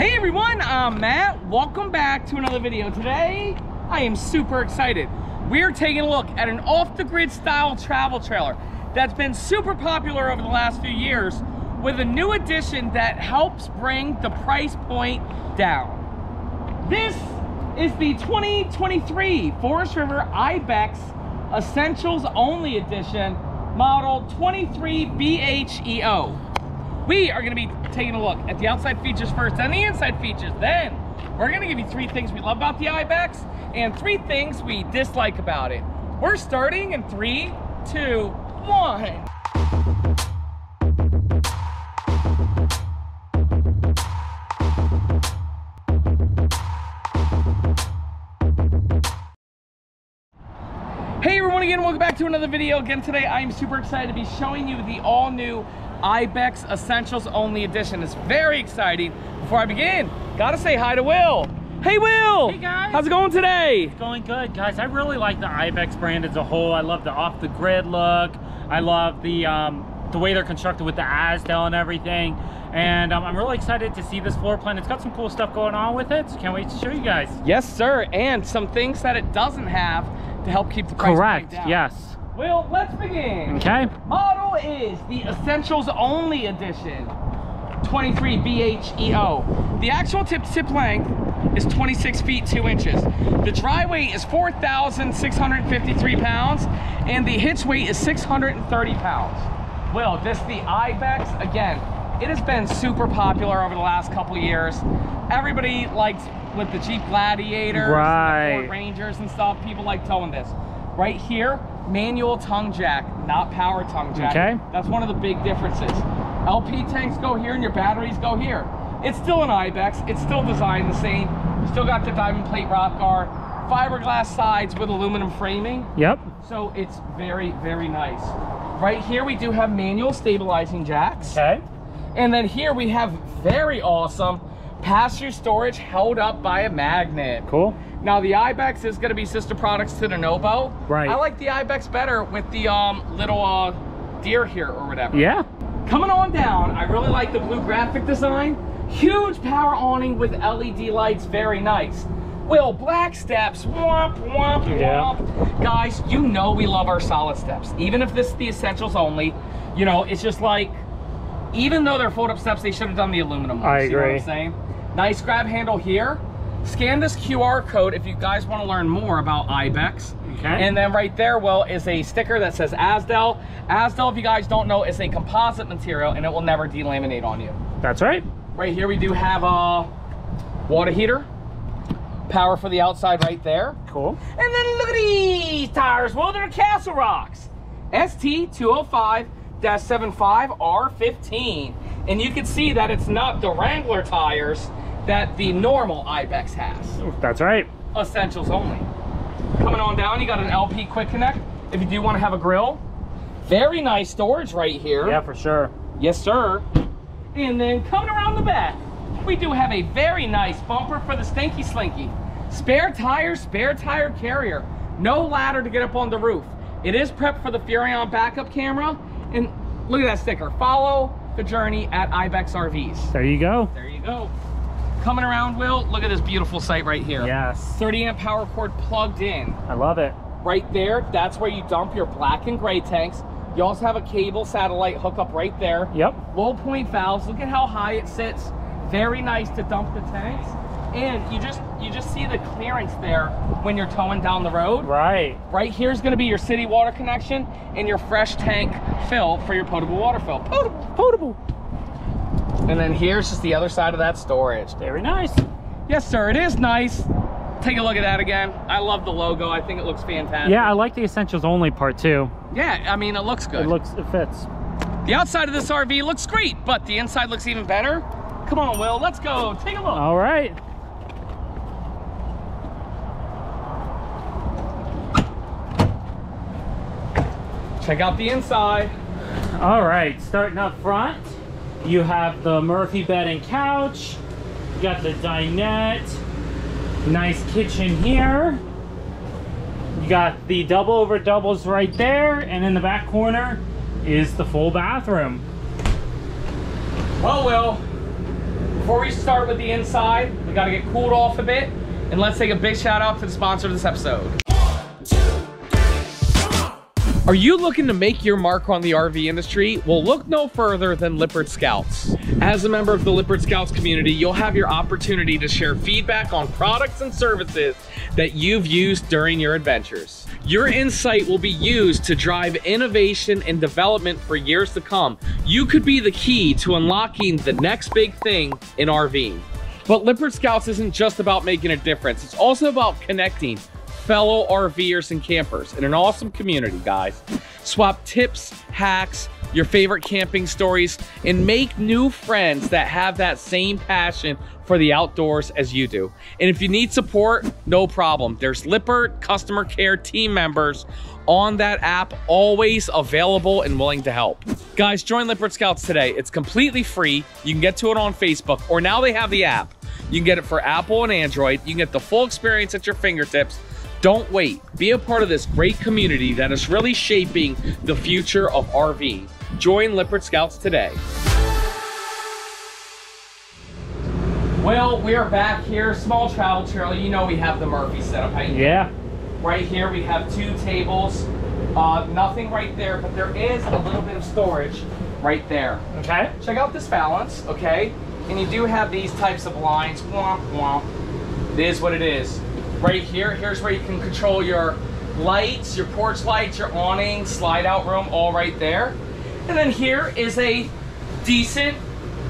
Hey everyone, I'm Matt. Welcome back to another video. Today, I am super excited. We're taking a look at an off-the-grid style travel trailer that's been super popular over the last few years with a new addition that helps bring the price point down. This is the 2023 Forest River Ibex Essentials Only Edition, model 23BHEO. We are gonna be taking a look at the outside features first and the inside features. Then we're gonna give you three things we love about the Ibex and three things we dislike about it. We're starting in three, two, one. Hey everyone again, welcome back to another video. Again today I am super excited to be showing you the all new Ibex Essentials Only Edition. It's very exciting. Before I begin, gotta say hi to Will. Hey Will! Hey guys! How's it going today? It's going good, guys. I really like the Ibex brand as a whole. I love the off-the-grid look. I love the um, the way they're constructed with the Azdel and everything. And um, I'm really excited to see this floor plan. It's got some cool stuff going on with it. So can't wait to show you guys. Yes, sir. And some things that it doesn't have to help keep the price Correct. Yes. Will, let's begin. Okay. Model is the Essentials Only Edition. 23 BHEO. The actual tip to tip length is 26 feet 2 inches. The dry weight is 4,653 pounds and the hitch weight is 630 pounds. Will, this the Ibex, again, it has been super popular over the last couple years. Everybody likes with the Jeep Gladiators, Right. Rangers and stuff, people like towing this. Right here, manual tongue jack, not power tongue jack. Okay. That's one of the big differences. LP tanks go here and your batteries go here. It's still an Ibex. It's still designed the same. Still got the diamond plate rock guard, fiberglass sides with aluminum framing. Yep. So it's very, very nice. Right here we do have manual stabilizing jacks. Okay. And then here we have very awesome pass-through storage held up by a magnet. Cool. Now the Ibex is going to be sister products to the Novo. Right. I like the Ibex better with the um, little uh, deer here or whatever. Yeah. Coming on down, I really like the blue graphic design. Huge power awning with LED lights, very nice. Will, black steps, womp, womp, Yeah. womp. Guys, you know we love our solid steps. Even if this is the essentials only, you know, it's just like, even though they're fold-up steps, they should have done the aluminum ones. I You know what agree. I'm saying? Nice grab handle here. Scan this QR code if you guys want to learn more about Ibex. Okay. And then right there, well, is a sticker that says Azdel. Azdel, if you guys don't know, is a composite material and it will never delaminate on you. That's right. Right here, we do have a water heater. Power for the outside right there. Cool. And then look at these tires. Well, they're Castle Rocks. ST205-75R15. And you can see that it's not the Wrangler tires that the normal Ibex has. That's right. Essentials only. Coming on down, you got an LP quick connect. If you do want to have a grill. Very nice storage right here. Yeah, for sure. Yes, sir. And then coming around the back, we do have a very nice bumper for the Stinky Slinky. Spare tire, spare tire carrier. No ladder to get up on the roof. It is prepped for the Furrion backup camera. And look at that sticker. Follow the journey at Ibex RVs. There you go. There you go. Coming around, Will, look at this beautiful sight right here. Yes. 30 amp power cord plugged in. I love it. Right there, that's where you dump your black and gray tanks. You also have a cable satellite hookup right there Yep. low point valves. Look at how high it sits. Very nice to dump the tanks. And you just you just see the clearance there when you're towing down the road. Right. Right here is going to be your city water connection and your fresh tank fill for your potable water fill. Potable, potable. And then here's just the other side of that storage. Very nice. Yes, sir. It is nice. Take a look at that again. I love the logo. I think it looks fantastic. Yeah, I like the essentials only part too. Yeah, I mean, it looks good. It looks, it fits. The outside of this RV looks great, but the inside looks even better. Come on, Will, let's go. Take a look. All right. Check out the inside. All right, starting up front, you have the Murphy bed and couch. You got the dinette. Nice kitchen here. You got the double over doubles right there, and in the back corner is the full bathroom. Well, Will, before we start with the inside, we gotta get cooled off a bit. And let's take a big shout out to the sponsor of this episode. Are you looking to make your mark on the RV industry? Well, look no further than Lippert Scouts. As a member of the Lippert Scouts community, you'll have your opportunity to share feedback on products and services that you've used during your adventures. Your insight will be used to drive innovation and development for years to come. You could be the key to unlocking the next big thing in RVing. But Lippert Scouts isn't just about making a difference, it's also about connecting fellow RVers and campers in an awesome community, guys. Swap tips, hacks, your favorite camping stories, and make new friends that have that same passion for the outdoors as you do. And if you need support, no problem. There's Lippert customer care team members on that app, always available and willing to help. Guys, join Lippert Scouts today. It's completely free. You can get to it on Facebook, or now they have the app. You can get it for Apple and Android. You can get the full experience at your fingertips don't wait. Be a part of this great community that is really shaping the future of RV. Join Lippert Scouts today. Well, we are back here, small travel trailer. You know we have the Murphy setup. How you Yeah. Right here we have two tables. Uh, nothing right there, but there is a little bit of storage right there. Okay. Check out this balance, okay? And you do have these types of lines. Womp womp. It is what it is right here. Here's where you can control your lights, your porch lights, your awning, slide out room, all right there. And then here is a decent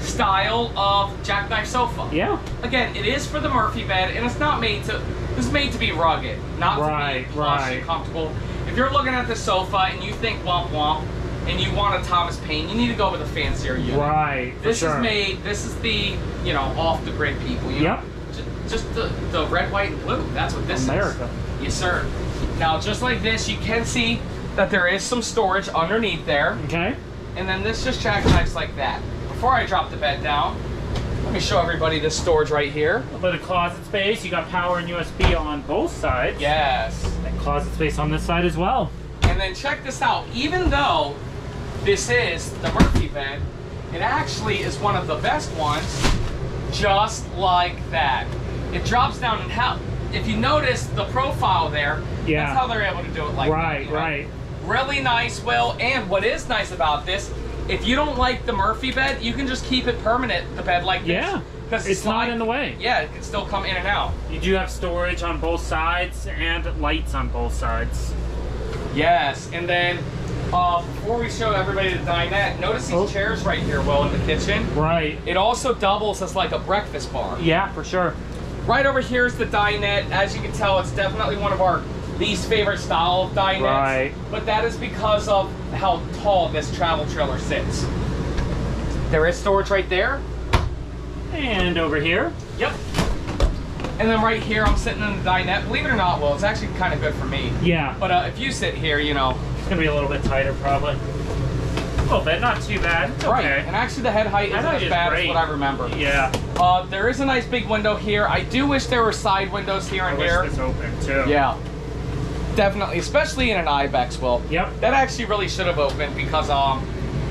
style of jackknife sofa. Yeah. Again, it is for the Murphy bed, and it's not made to. It's made to be rugged, not right, to be plush right. and comfortable. If you're looking at the sofa and you think womp womp, and you want a Thomas Payne, you need to go with a fancier unit. Right. This sure. is made. This is the you know off the grid people. You Yep. Know? Just the, the red, white, and blue. That's what this America. is. Yes, sir. Now, just like this, you can see that there is some storage underneath there. Okay. And then this just jackknifes like that. Before I drop the bed down, let me show everybody this storage right here. A little bit of closet space. You got power and USB on both sides. Yes. And closet space on this side as well. And then check this out. Even though this is the Murphy bed, it actually is one of the best ones just like that. It drops down and how, if you notice the profile there, Yeah. that's how they're able to do it like right, that. you know? right. Really nice, Will. And what is nice about this, if you don't like the Murphy bed, you can just keep it permanent, the bed like this. Yeah. Because It's not in the way. Yeah, it can still come in and out. You do have storage on both sides and lights on both sides. Yes, and then uh, before we show everybody the dinette, notice these Oh. chairs right here, Will, in the kitchen. Right. It also doubles as like a breakfast bar. Yeah, for sure. Right over here is the dinette. As you can tell, it's definitely one of our least favorite style of dinettes. Right. But that is because of how tall this travel trailer sits. There is storage right there. And over here. Yep. And then right here, I'm sitting in the dinette. Believe it or not, Will, it's actually kind of good for me. Yeah. But uh, if you sit here, you know, It's gonna be a little bit tighter probably. Little bit, not too bad. It's right. okay. And actually, the head height isn't as is bad as what I remember. Yeah. Uh, there is a nice big window here. I do wish there were side windows here I and wish here. this open too. Yeah. Definitely, especially in an Ibex, Will. Yep. That actually really should have opened because, um,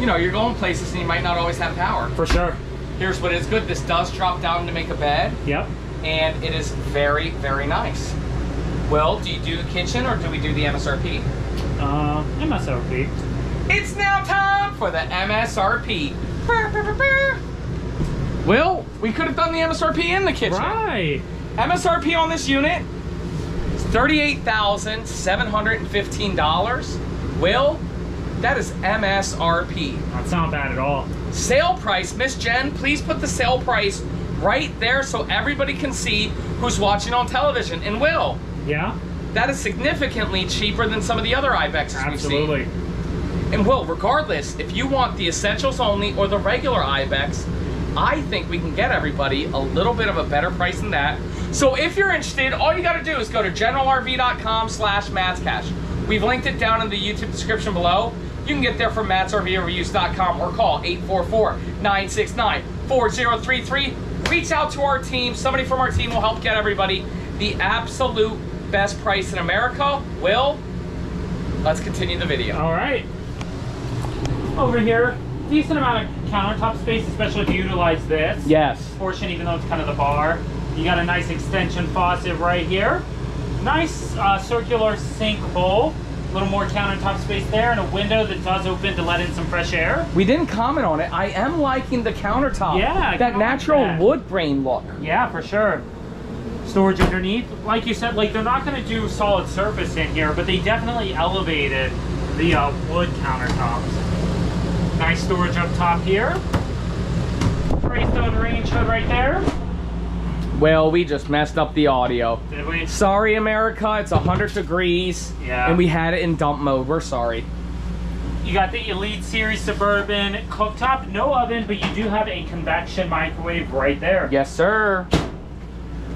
you know, you're going places and you might not always have power. For sure. Here's what is good. This does drop down to make a bed, Yep. and it is very, very nice. Well, do you do the kitchen or do we do the MSRP? Uh, MSRP. It's now time for the MSRP. Brr, brr, brr. Will, we could have done the MSRP in the kitchen. Right. MSRP on this unit is $38,715. Will, that is MSRP. That's not bad at all. Sale price, Miss Jen, please put the sale price right there so everybody can see who's watching on television. And Will, Yeah. that is significantly cheaper than some of the other Ibexes we've seen. Absolutely. And Will, regardless, if you want the essentials only or the regular Ibex, I think we can get everybody a little bit of a better price than that. So if you're interested, all you gotta do is go to generalrv.com slash matscash. We've linked it down in the YouTube description below. You can get there from matsrvreviews.com or call 844-969-4033. Reach out to our team. Somebody from our team will help get everybody the absolute best price in America. Will, let's continue the video. All right. Over here, decent amount of countertop space, especially if you utilize this Yes. portion, even though it's kind of the bar. You got a nice extension faucet right here. Nice uh, circular sink bowl. A little more countertop space there and a window that does open to let in some fresh air. We didn't comment on it. I am liking the countertop. Yeah, That natural that. wood grain look. Yeah, for sure. Storage underneath. Like you said, like they're not going to do solid surface in here, but they definitely elevated the uh, wood countertops. Nice storage up top here. Greystone range hood right there. Well, we just messed up the audio. Did we? Sorry, America. It's 100 degrees. Yeah. And we had it in dump mode. We're sorry. You got the Elite Series Suburban cooktop, no oven, but you do have a convection microwave right there. Yes, sir.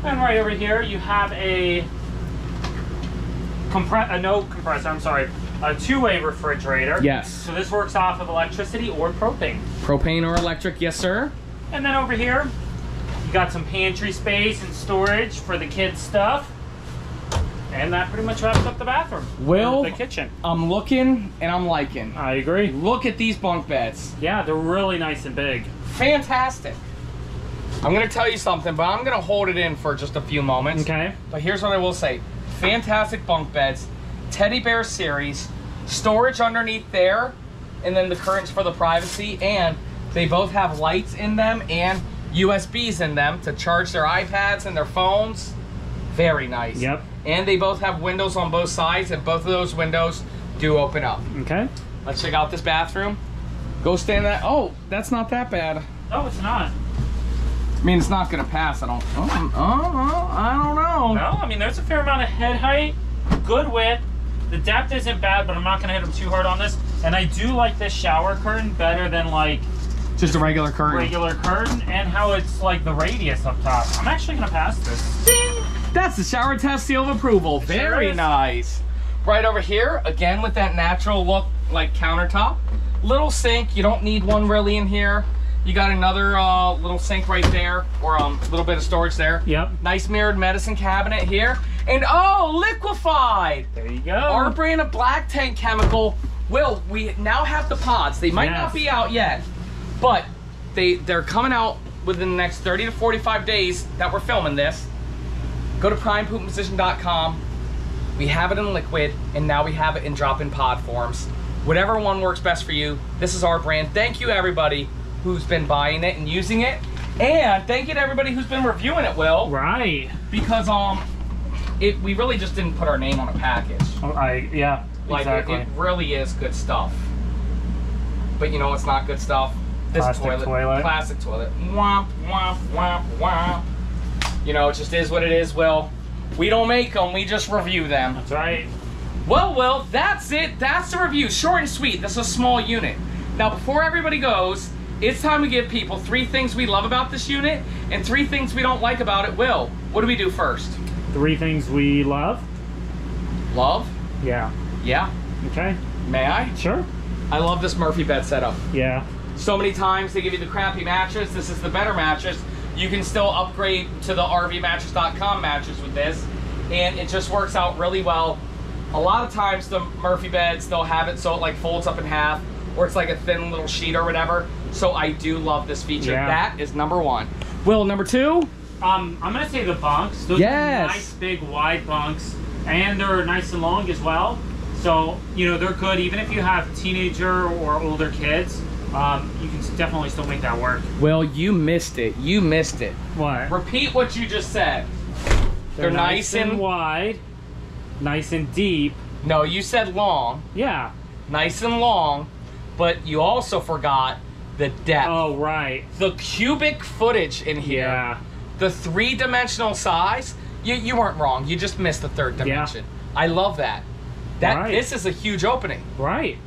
And right over here, you have a compress, uh, no compressor. I'm sorry, a two-way refrigerator. Yes. So this works off of electricity or propane. Propane or electric? Yes, sir. And then over here, you got some pantry space and storage for the kids' stuff. And that pretty much wraps up the bathroom. Will- Or the kitchen. I'm looking and I'm liking. I agree. Look at these bunk beds. Yeah, they're really nice and big. Fantastic. I'm gonna tell you something, but I'm gonna hold it in for just a few moments. Okay. But here's what I will say. Fantastic bunk beds, teddy bear series, storage underneath there, and then the curtains for the privacy, and they both have lights in them and USBs in them to charge their iPads and their phones. Very nice. Yep. And they both have windows on both sides, and both of those windows do open up. Okay. Let's check out this bathroom. Go stand that. Oh, that's not that bad. No, it's not. I mean, it's not gonna pass. I don't. Oh, oh, oh, I don't know. No, I mean, there's a fair amount of head height, good width. The depth isn't bad, but I'm not going to hit them too hard on this. And I do like this shower curtain better than like Just a regular curtain. regular curtain and how it's like the radius up top. I'm actually going to pass this. Ding! That's the shower test seal of approval. sure Very is. nice. Right over here, again with that natural look like countertop. Little sink, you don't need one really in here. You got another uh, little sink right there, or a um, little bit of storage there. Yep. Nice mirrored medicine cabinet here. And oh, Liquified! There you go. Our brand of black tank chemical. Will we now have the pods? They might Yes. not be out yet, but they they're coming out within the next 30 to 45 days that we're filming this. Go to primepoopposition.com. We have it in liquid, and now we have it in drop-in pod forms. Whatever one works best for you. This is our brand. Thank you everybody who's been buying it and using it, and thank you to everybody who's been reviewing it. Will Right. because um, it we really just didn't put our name on a package. Oh, I yeah. Like exactly. it, it really is good stuff. But you know what's not good stuff? This Plastic toilet, toilet. Plastic toilet. Womp womp womp womp. You know, it just is what it is. Well, we don't make them, we just review them. That's right. Well, well, that's it. That's the review. Short and sweet. This is a small unit. Now, before everybody goes, it's time to give people three things we love about this unit and three things we don't like about it. Will, what do we do first? Three things we love. Love? Yeah. Yeah. Okay. May I? Sure. I love this Murphy bed setup. Yeah. So many times they give you the crappy mattress. This is the better mattress. You can still upgrade to the RVmattress.com mattress with this, and it just works out really well. A lot of times the Murphy beds they'll have it so it like folds up in half, or it's like a thin little sheet or whatever. So I do love this feature. Yeah. That is number one. Will number two? Um, I'm gonna say the bunks. Those Yes. are nice, big, wide bunks, and they're nice and long as well. So you know they're good even if you have teenager or older kids. Um, you can definitely still make that work. Well, you missed it. You missed it. What? Repeat what you just said. They're, nice, and, wide, nice and deep. no. You said long. Yeah. nice and long, but you also forgot the depth. Oh right. The cubic footage in here, Yeah. the three dimensional size, you, you weren't wrong. You just missed the third dimension. Yeah. I love that. That Right. this is a huge opening. Right.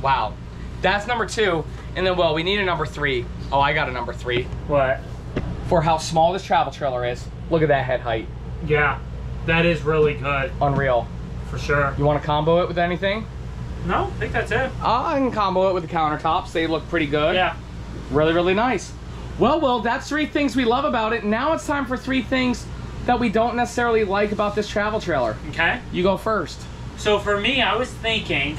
Wow. That's number two. And then well, we need a number three. Oh, I got a number three. What? For how small this travel trailer is. Look at that head height. Yeah. That is really good Unreal. for sure. You want to combo it with anything? No, I think that's it. Uh, I can combo it with the countertops. They look pretty good. Yeah. Really, really nice. Well, well, that's three things we love about it. Now it's time for three things that we don't necessarily like about this travel trailer. Okay. You go first. So for me, I was thinking,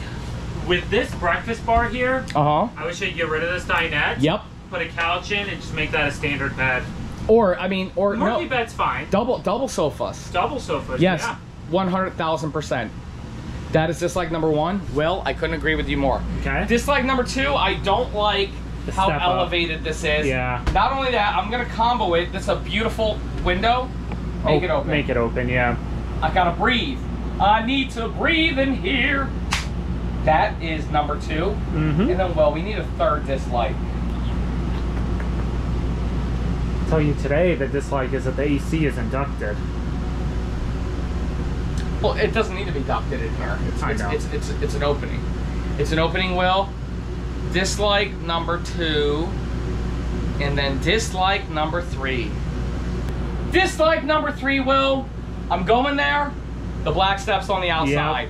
with this breakfast bar here, Uh huh. I wish you'd get rid of this dinette. Yep. put a couch in, and just make that a standard bed. Or I mean, or Murphy no, bed's fine. double double sofas. Double sofas. Yes, Yeah. one hundred thousand percent. That is dislike number one. Will, I couldn't agree with you more. Okay. Dislike number two, I don't like The how step up. elevated this is. Yeah. Not only that, I'm gonna combo it. This is a beautiful window. Make Oh, it open. Make it open. Yeah. I gotta breathe. I need to breathe in here. That is number 2 Mm-hmm. And then, well, we need a third dislike. I'll tell you today the dislike is that the AC is inducted. Well, it doesn't need to be ducted in here. It's, I it's, know. it's, it's, it's an opening. It's an opening, Will. Dislike number two. And then dislike number three. Dislike number three, Will. I'm going there. The black steps on the outside.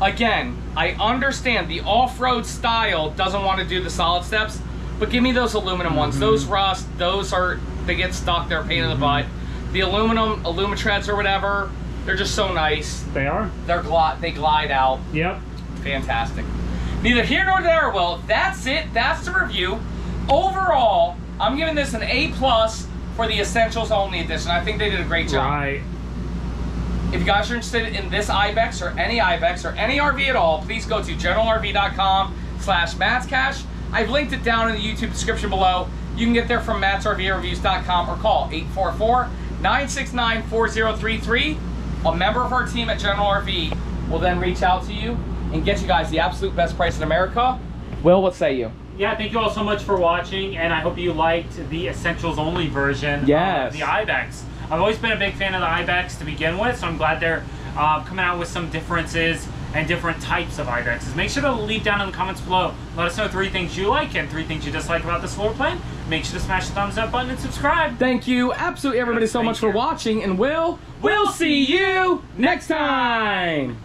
Again, I understand the off-road style doesn't want to do the solid steps, but give me those aluminum ones. Mm-hmm. Those rust, those are they get stuck, they're a pain in the butt. The aluminum, Alumitreds or whatever, they're just so nice. They are. They're gli- they glide out. Yep. Fantastic. Neither here nor there, Well, That's it. That's the review. Overall, I'm giving this an A plus for the Essentials Only Edition. I think they did a great job. Right. If you guys are interested in this IBEX or any IBEX or any RV at all, please go to generalrv.com slash matscash. I've linked it down in the YouTube description below. You can get there from matsrvreviews.com or call 844-969-4033. A member of our team at General RV will then reach out to you and get you guys the absolute best price in America. Will, what say you? Yeah, thank you all so much for watching, and I hope you liked the Essentials Only version Yes. of the IBEX. I've always been a big fan of the IBEX to begin with, so I'm glad they're uh, coming out with some differences and different types of IBEXs. Make sure to leave down in the comments below. Let us know three things you like and three things you dislike about this floor plan. Make sure to smash the thumbs up button and subscribe. Thank you, absolutely everybody, so much for watching, and we'll we'll see you next time.